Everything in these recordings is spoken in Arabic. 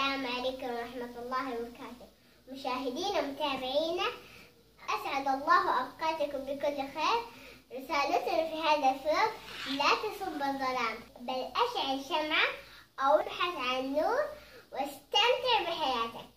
السلام عليكم ورحمة الله وبركاته. مشاهدينا ومتابعينا أسعد الله أوقاتكم بكل خير. رسالتنا في هذا الصوت لا تصب الظلام بل أشعل شمعة أو أبحث عن نور واستمتع بحياتك.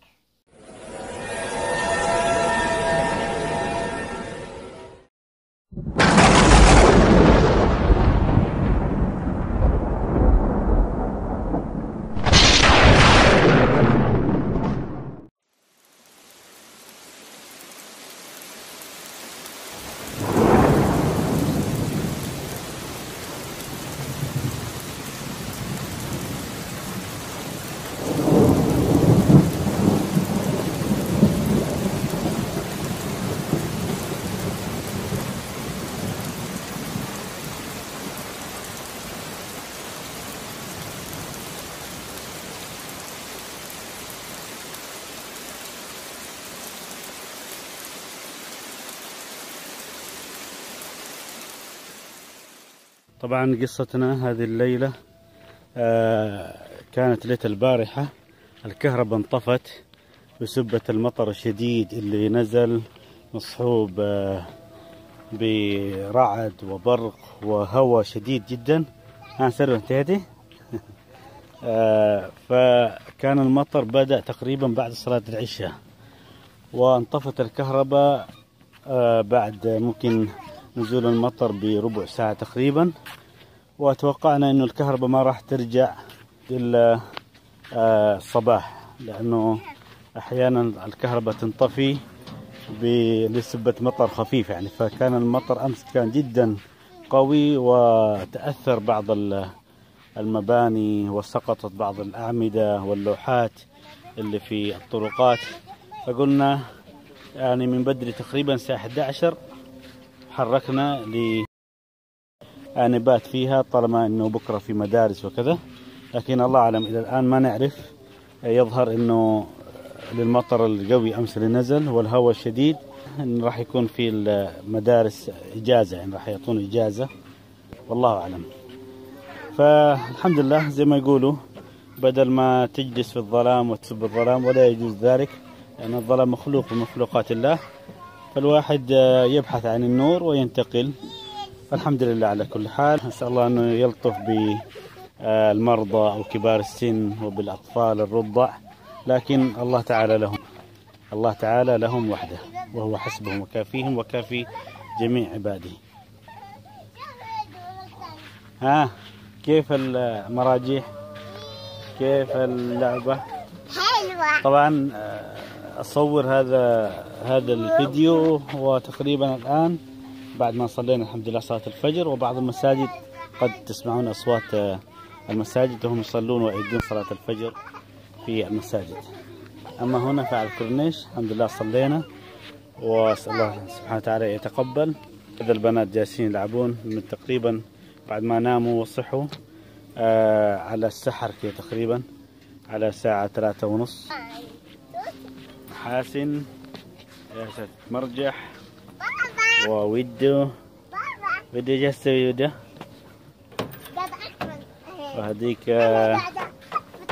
طبعا قصتنا هذه الليلة آه، كانت ليلة البارحة. الكهرباء انطفت بسبة المطر الشديد اللي نزل مصحوب آه، برعد وبرق وهواء شديد جدا. ها سلوى انتهيتي؟ آه، فكان المطر بدأ تقريبا بعد صلاة العشاء وانطفت الكهرباء بعد ممكن نزول المطر بربع ساعة تقريبا. وتوقعنا إنه الكهرباء ما راح ترجع إلا آه، الصباح لأنه أحيانا الكهرباء تنطفي بنسبة مطر خفيف يعني. فكان المطر أمس كان جدا قوي وتأثر بعض ال- المباني وسقطت بعض الأعمدة واللوحات اللي في الطرقات. فقلنا يعني من بدري تقريبا الساعة 11 حركنا ل نبات فيها طالما إنه بكرة في مدارس وكذا. لكن الله أعلم إلى الآن ما نعرف. يظهر إنه للمطر القوي أمس اللي نزل والهواء الشديد. إن راح يكون في المدارس إجازة يعني راح يعطون إجازة. والله أعلم. فالحمد لله زي ما يقولوا بدل ما تجلس في الظلام وتسب الظلام ولا يجوز ذلك لأن الظلام مخلوق من مخلوقات الله. فالواحد آه، يبحث عن النور وينتقل. الحمد لله على كل حال. نسأل الله أنه يلطف بالمرضى أو كبار السن وبالأطفال الرضع لكن الله تعالى لهم. الله تعالى لهم وحده وهو حسبهم وكافيهم وكافي جميع عباده. ها كيف المراجيح؟ كيف اللعبة؟ حلوة. طبعا آه، أصور هذا هذا الفيديو هو تقريبا الآن بعد ما صلينا الحمد لله صلاة الفجر وبعض المساجد قد تسمعون أصوات آه، المساجد وهم يصلون ويؤدون صلاة الفجر في المساجد. أما هنا فعلى الكورنيش الحمد لله صلينا وأسأل الله سبحانه وتعالى يتقبل. إذا البنات جالسين يلعبون من تقريبا بعد ما ناموا وصحوا آه على السحر كذا تقريبا على الساعة ثلاثة ونص. حاسن ياسر مرجح وودو. ودو جالس تسوي ودو؟ وهذيك آه،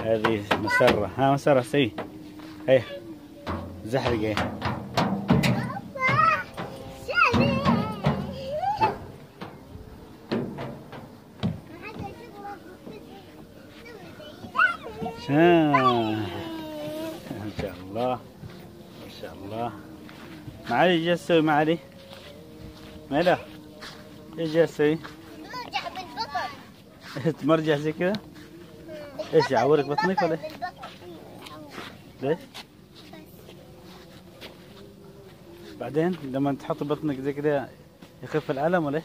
هذه مسرة. ها مسرة سوي. هيا. زحلق معالي جالس تسوي معالي مالا إيش جالس تسوي؟ مرجع بالبطن تمرجح زي كذا؟ إيش يعورك بطنك ولا إيه؟ ليش؟ بعدين لما تحط بطنك زي كذا يخف الألم ولا إيش؟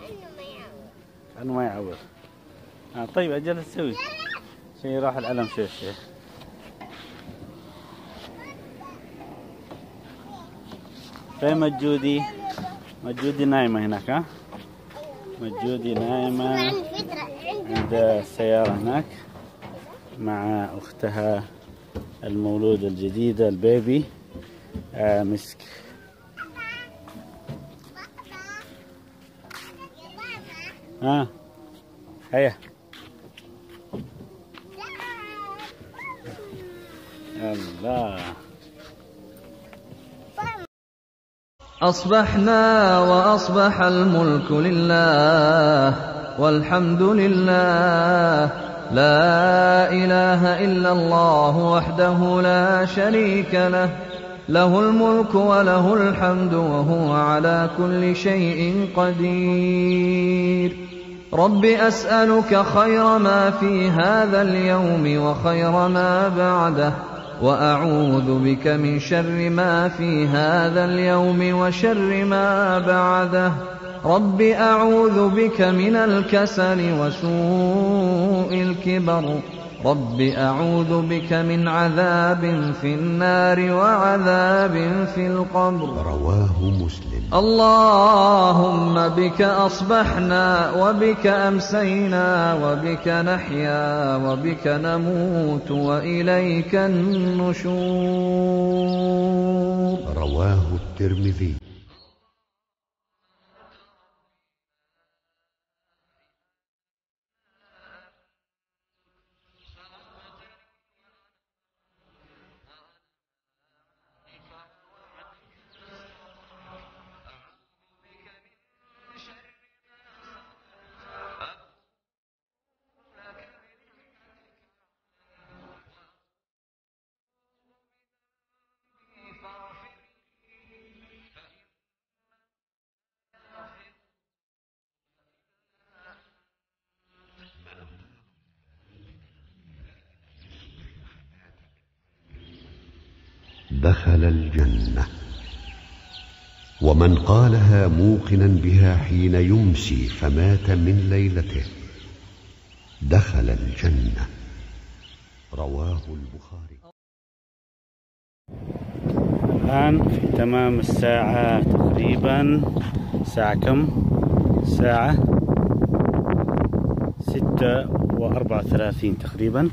كأنه ما يعور كأنه ما يعور آه طيب أجل تسوي عشان راح الألم شوي شوي فين مجودي؟ مجودي نايمة هناك ها؟ مجودي نايمة. عند السيارة هناك مع أختها المولودة الجديدة البيبي آه مسك. ها؟ هيا. الله. أصبحنا وأصبح الملك لله والحمد لله. لا إله إلا الله وحده لا شريك له. له الملك وله الحمد وهو على كل شيء قدير. رب أسألك خير ما في هذا اليوم وخير ما بعده. وأعوذ بك من شر ما في هذا اليوم وشر ما بعده. رب أعوذ بك من الكسل وسوء الكبر. رب أعوذ بك من عذاب في النار وعذاب في القبر. رواه مسلم. اللهم بك أصبحنا وبك أمسينا وبك نحيا وبك نموت وإليك النشور. رواه الترمذي. دخل الجنة. ومن قالها موقنا بها حين يمسي فمات من ليلته. دخل الجنة. رواه البخاري. الآن في تمام الساعة تقريبا ساعة كم؟ ساعة ستة وأربعة وثلاثين تقريبا.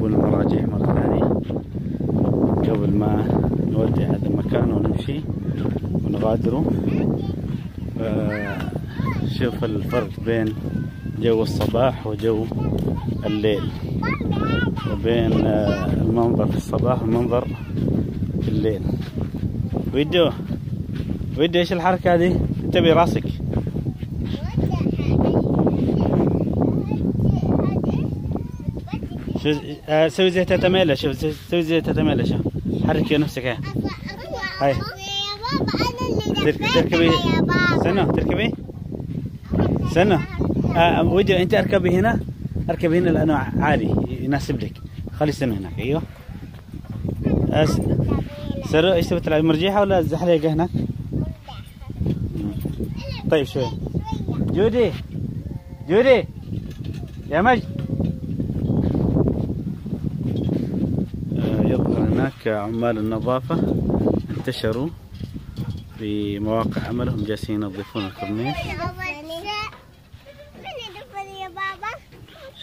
يلعبون المراجيح مرة ثانية. قبل ما نودع هذا المكان ونمشي ونغادره آه، شوف الفرق بين جو الصباح وجو الليل. وبين آه، المنظر في الصباح والمنظر في الليل. ويدو ويدو إيش الحركة هذه؟ تبي راسك شو آه سوي زي تتميلة شوف سوي زي تتميلة شوف. حركي نفسك هاي. هاي. ترك- تركبي. استنى تركبي. استنى. آه ويدو أنت أركبي هنا. أركبي هنا لأنه عالي يناسب لك. خلي استنى هناك أيوه. أس... سرو إيش تبي تلعب مرجيحة ولا زحليقة هناك؟ طيب شوي. جودي. جودي. يا مجد آه، يظهر هناك عمال النظافة انتشروا في مواقع عملهم جالسين ينظفون الكورنيش.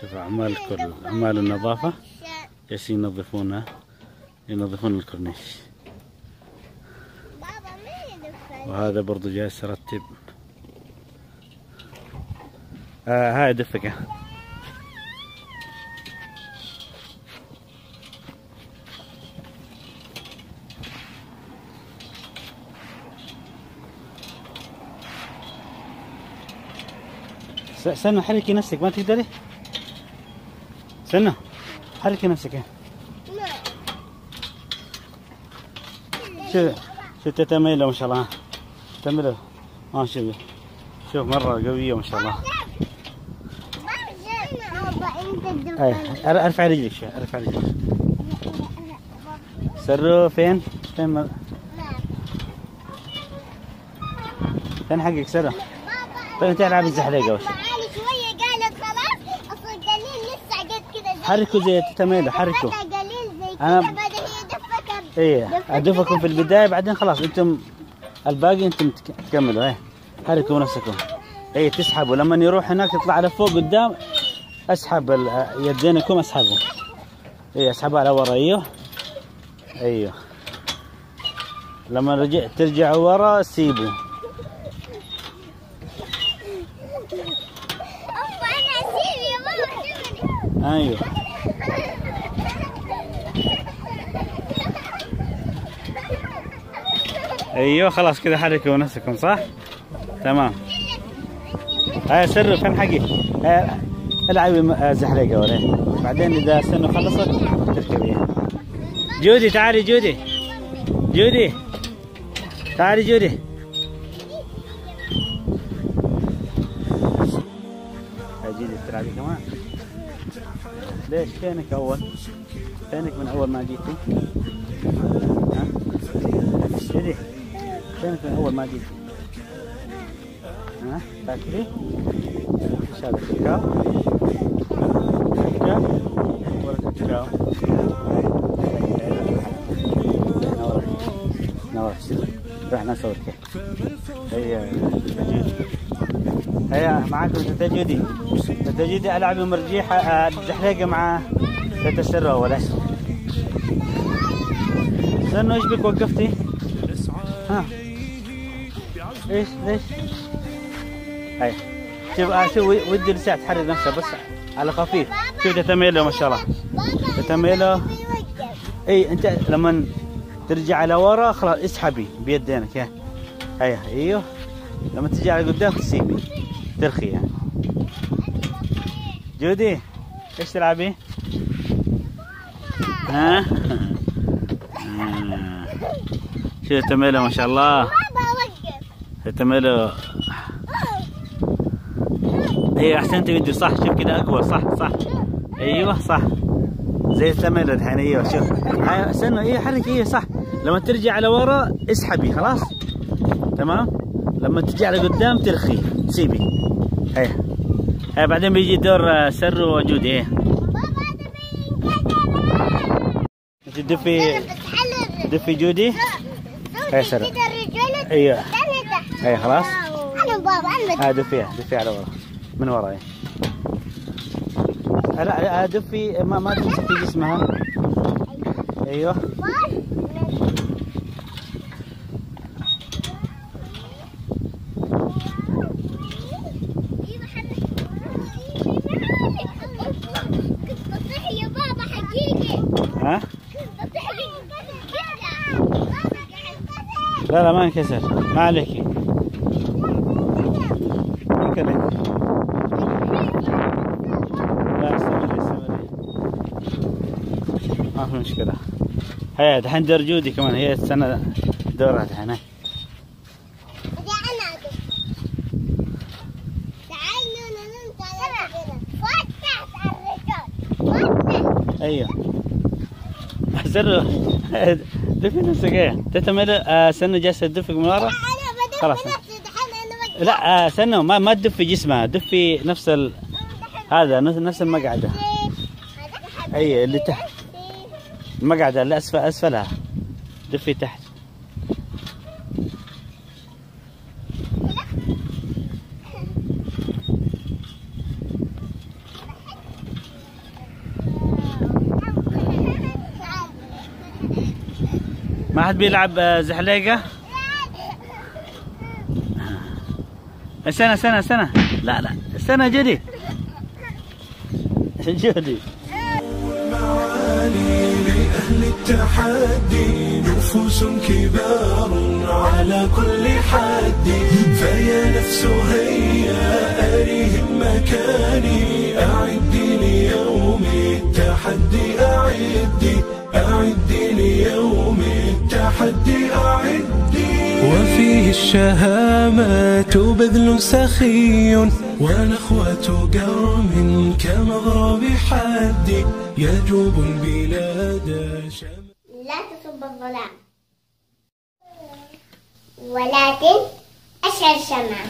شوف عمال الكل عمال النظافة. جالسين ينظفونه ينظفون الكورنيش. وهذا برضو جالس يرتب. آه هاي دفكة سنة حركي نفسك ما تقدري؟ سنة حركي نفسك. نعم شوف شوف تتميلة ما شاء الله؟ ها. تتميلة آه شوف شوف مرة قوية ما شاء الله. أر- أرفع رجلك شوي أرفع رجلك. سرو فين؟ فين مر... فين حقك؟ سرو؟ طيب أنت العب الزحليقة وش تعالي شوية قالت خلاص اصل قليل لسه قد كذا زي حركوا زي تتميلة حركوا. دفت إيه أدفكم في البداية بعدين خلاص أنتم الباقي أنتم تك- تكملوا إيه. حركوا نفسكم. إيه تسحبوا. لما يروح هناك يطلع على فوق قدام أسحب يدينكم أسحبوا. إيه أسحبوا على ورا أيوه. أيوه لما رجع ترجعوا ورا سيبوا. أنا أيوه. أيوه خلاص كذا حركوا نفسكم صح؟ تمام. هاي سر فين حقي؟ آه، العبي آه، زحلقه ولا بعدين إذا السنة خلصت تركبيها جودي تعالي جودي. جودي. تعالي جودي. هاي جودي تلعبي كمان. ليش؟ فينك أول؟ فينك من أول ما جيتي؟ ها؟ جودي. فينك من اول ما جيتي ها؟ تاكلي إيش هذا كاكاو ولا كاكاو نور رحنا كيف هيا. هيا معاكم جودي ألعب مرجيحة آه، زحليقه مع تتا سره ولا سنو إيش بك وقفتي؟ ها. إيش ليش؟ هاي. شوف آه شوف ودي لسه تحرك نفسها بس على خفيف. شوف تتميله ما شاء الله. تتميله إي أنت لما ترجع لورا خلاص اسحبي بيدينك يا. هيا أيوه. لما تجي على قدام تسيبي. ترخي يعني. جودي إيش تلعبي؟ ها؟ آه. شوف تميله ما شاء الله. تميله هي أحسنت فيديو. صح شوف كذا اقوى صح صح. أيوه صح. زي التميله الحين. أيوه شوف. هاي استنى. أيوه حرك. أيوه صح. لما ترجع لورا اسحبي. خلاص؟ تمام؟ لما على قدام ترخي تسيبي هي هي بعدين بيجي دور آه، سر وجودي إيه. انت بتحلل دفي. جودي. هي سر. كده أيوه. هي خلاص؟ أنا بابا أنا ها دفيها دفيها على ورا. من ورا إيه لا لا دفي ما ما تمسكي جسمها. أيوه. لا لا ما انكسر. ما عليك. كذا لا استمري استمري ما في مشكلة. هيا دحين دور جودي كمان. هي السنة دورها دحين. أيوه. سر دفي نفسك إيه. تتمل آه سنة جالسة تدفق من ورا. خلاص. لا آه سنة ما ما تدفي جسمها دفي نفس ال... هذا نفس نفس المقعدة أي اللي تحت. المقعدة اللي اسفل أسفلها. دفي تحت. ما حد بيلعب آه، زحليقة؟ سنة سنة سنة لا لا. سنة جدي. جدي. لأهل التحدي نفوس كبار على كل حد فيا نفس هيا أريهم مكاني أعدي الشهامات بذل سخي. ونخوة قرم كمضرب حد يجوب البلاد شم لا تصب الظلام. ولكن أشعر شمعة.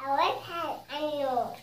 أودها النور